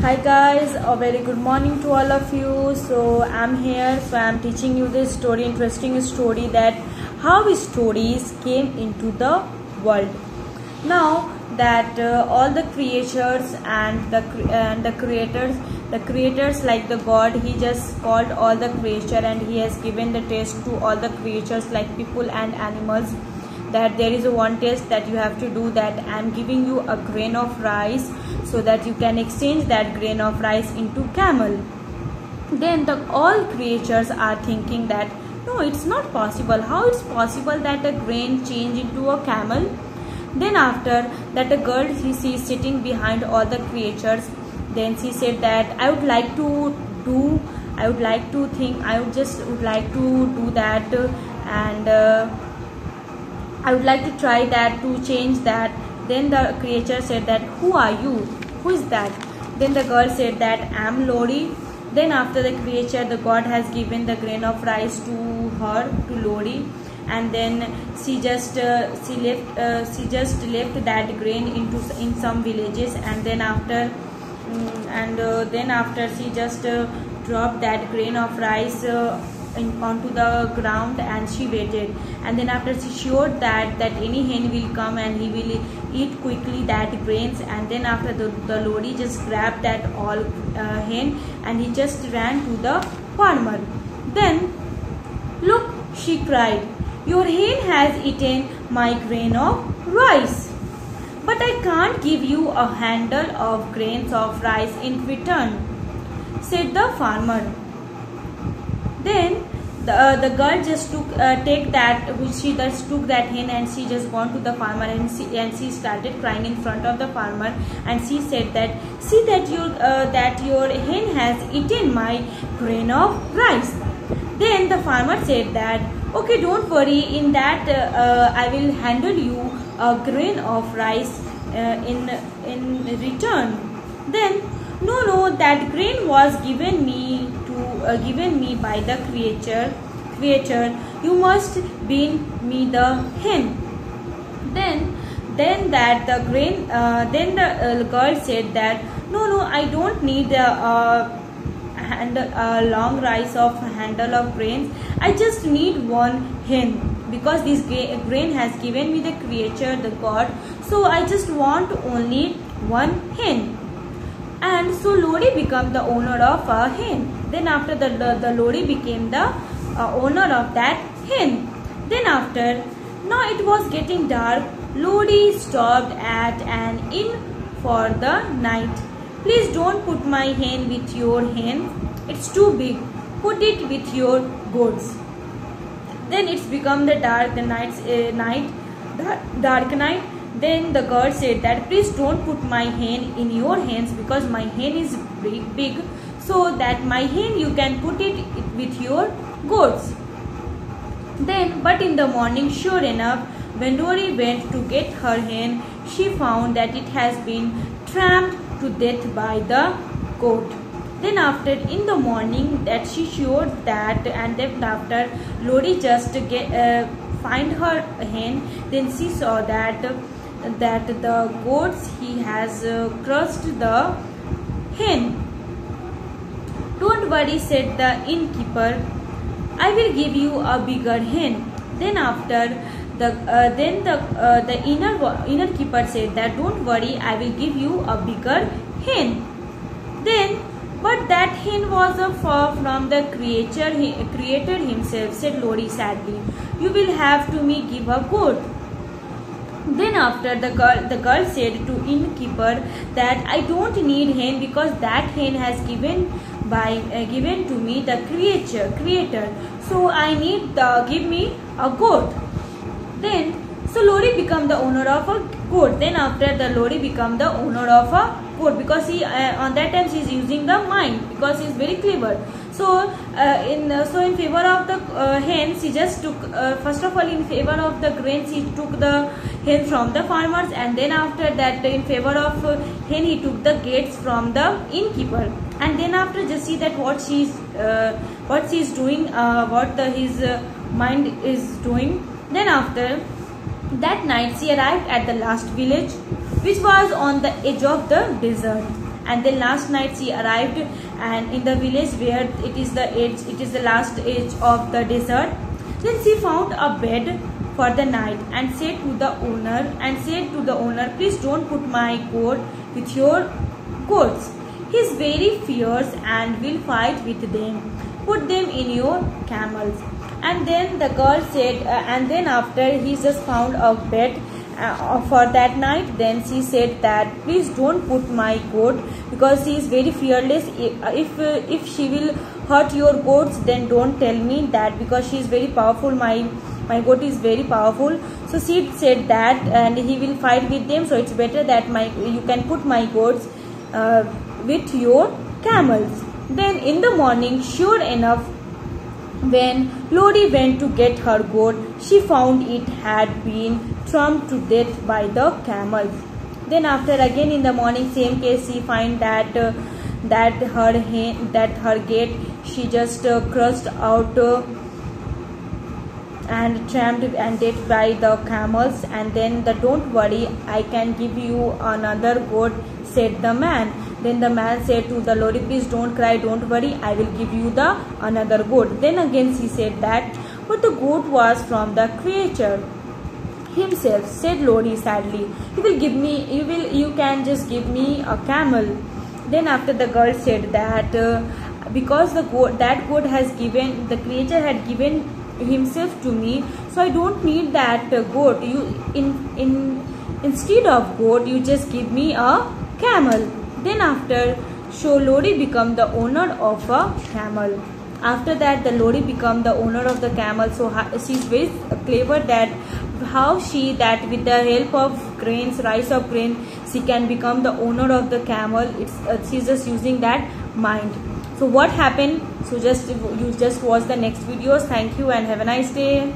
Hi guys, a very good morning to all of you. So I'm here, so I'm teaching you this story, interesting story that how stories came into the world. Now that uh, all the creatures and the and the creators, the creators like the God, he just called all the creature and he has given the taste to all the creatures like people and animals that there is a one test that you have to do that i'm giving you a grain of rice so that you can exchange that grain of rice into camel. Then the all creatures are thinking that no it's not possible. How it's possible that a grain change into a camel? Then after that a girl she sees sitting behind all the creatures. Then she said that i would like to do i would like to think i would just would like to do that and uh, I would like to try that to change that. Then the creature said that, who are you? Who is that? Then the girl said that, I am Lori. Then after the creature, the god has given the grain of rice to her, to Lori. And then she just uh, she left uh, she just left that grain into in some villages and then after um, and uh, then after she just uh, dropped that grain of rice uh, in, onto the ground and she waited. And then after she showed that that any hen will come and he will eat quickly that grains. And then after the, the lodi just grabbed that all uh, hen and he just ran to the farmer. Then look she cried your hen has eaten my grain of rice. But I can't give you a handle of grains of rice in return, said the farmer. Then the, uh, the girl just took uh, take that she just took that hen and she just gone to the farmer and she and she started crying in front of the farmer and she said that see that your uh, that your hen has eaten my grain of rice. Then the farmer said that okay don't worry. In that uh, uh, i will handle you a grain of rice uh, in in return. Then no no that grain was given me uh, given me by the creature creature you must be me the hen. Then then that the grain uh, then the uh, girl said that no no i don't need a uh, handle a long rice of handle of grains. I just need one hen because this grain has given me the creature the god. So i just want only one hen and so Lodi became the owner of a hen. Then after the, the, the Lodi became the uh, owner of that hen. Then after, now it was getting dark, Lodi stopped at an inn for the night. Please don't put my hen with your hen. It's too big. Put it with your goats. Then it's become the dark the night's uh, night, dark, dark night then the girl said that please don't put my hen in your hands because my hen is big, so that my hen you can put it with your goats. Then but in the morning sure enough when Lori went to get her hen she found that it has been trampled to death by the goat. Then after in the morning that she showed that and then after Lori just get uh, find her hen then she saw that that the goats he has uh, crushed the hen. Don't worry, said the innkeeper. I will give you a bigger hen. Then after the uh, then the uh, the inner inner keeper said that don't worry, I will give you a bigger hen. Then but that hen was a far from the creature he created himself, said Lori sadly. You will have to me give a goat. Then after the girl, the girl said to innkeeper that I don't need hen because that hen has given by uh, given to me the creature creator. So I need the give me a goat. Then so Lori become the owner of a goat. Then after the Lori become the owner of a goat because he uh, on that time she is using the mind because he is very clever. So uh, in uh, so in favor of the uh, hen, she just took uh, first of all in favor of the grain, she took the hen from the farmers, and then after that in favor of uh, hen, he took the gates from the innkeeper, and then after just see that what she's uh, what she's doing, what the, his mind is doing. Then after that night, she arrived at the last village, which was on the edge of the desert. And then last night she arrived and in the village where it is the edge it is the last edge of the desert. Then she found a bed for the night and said to the owner and said to the owner please don't put my goat with your goats. He is very fierce and will fight with them. Put them in your camels and then the girl said uh, and then after he just found a bed uh, for that night then she said that please don't put my goat because she is very fearless. If uh, if she will hurt your goats then don't tell me that because she is very powerful. My my goat is very powerful. So she said that and he will fight with them. So it's better that my you can put my goats uh, with your camels. Then in the morning sure enough when Lodi went to get her goat, she found it had been trampled to death by the camels. Then after again in the morning, same case, she find that uh, that her that her gate she just uh, crushed out uh, and trampled and dead by the camels. And then the don't worry, I can give you another goat, said the man. Then the man said to the Lodi, please don't cry, don't worry, I will give you the another goat. Then again she said that, but the goat was from the creature himself, said Lodi sadly. You will give me, you will, you can just give me a camel. Then after the girl said that, uh, because the goat, that goat has given, the creature had given himself to me, so I don't need that uh, goat. You, in, in, instead of goat, you just give me a camel. Then after, so Lodi become the owner of a camel. After that, the Lodi become the owner of the camel. So she's very clever that how she that with the help of grains, rice of grain, she can become the owner of the camel. It's uh, she's just using that mind. So what happened? So just you just watch the next videos. Thank you and have a nice day.